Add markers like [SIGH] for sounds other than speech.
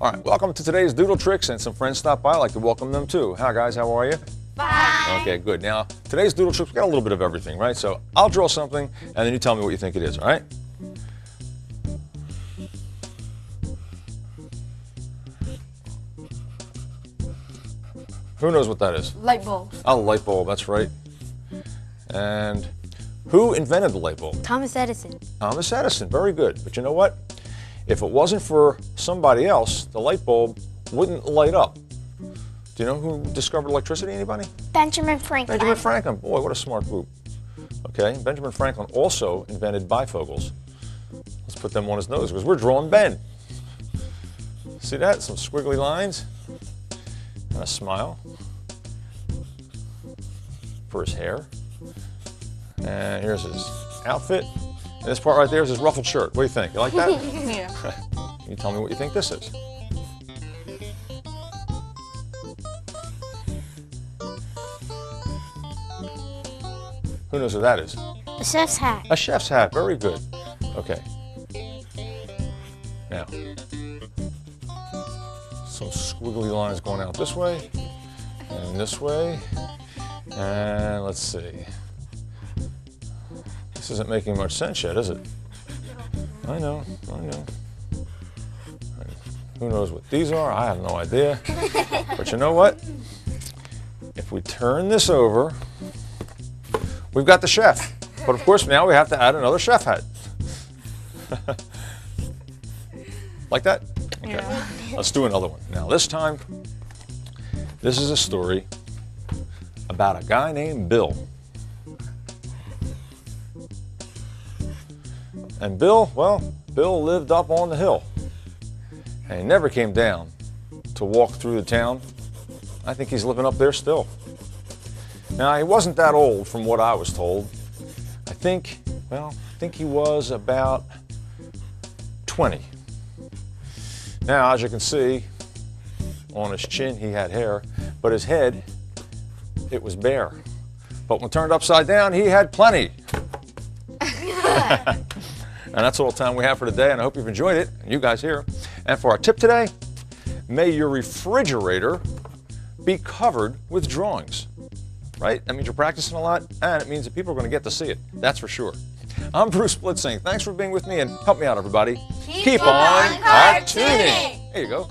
All right, welcome to today's Doodle Tricks, and some friends stopped by. I'd like to welcome them too. Hi guys, how are you? Bye. Okay, good. Now, today's Doodle Tricks, we got a little bit of everything, right? So I'll draw something, and then you tell me what you think it is, all right? Who knows what that is? Light bulb. A light bulb, that's right. And who invented the light bulb? Thomas Edison. Thomas Edison, very good. But you know what? If it wasn't for somebody else, the light bulb wouldn't light up. Do you know who discovered electricity? Anybody? Benjamin Franklin. Benjamin Franklin. Boy, what a smart group. Okay, Benjamin Franklin also invented bifocals. Let's put them on his nose because we're drawing Ben. See that? Some squiggly lines and a smile for his hair. And here's his outfit. And this part right there is his ruffled shirt. What do you think? You like that? [LAUGHS] [LAUGHS] you tell me what you think this is. Who knows who that is? A chef's hat. A chef's hat. Very good. Okay. Now, some squiggly lines going out this way and this way. And let's see. This isn't making much sense yet, is it? I know, I know. Who knows what these are? I have no idea. But you know what? If we turn this over, we've got the chef. But of course, now we have to add another chef hat. [LAUGHS] like that? Okay. Yeah. Let's do another one. Now, this time, this is a story about a guy named Bill. And Bill, well, Bill lived up on the hill. And he never came down to walk through the town. I think he's living up there still. Now, he wasn't that old from what I was told. I think, well, I think he was about 20. Now, as you can see, on his chin he had hair, but his head, it was bare. But when turned upside down, he had plenty. [LAUGHS] and that's all the time we have for today, and I hope you've enjoyed it, and you guys here. And for our tip today, may your refrigerator be covered with drawings. Right? That means you're practicing a lot, and it means that people are going to get to see it. That's for sure. I'm Bruce Blitzing. Thanks for being with me, and help me out, everybody. Keep on cartooning. There you go.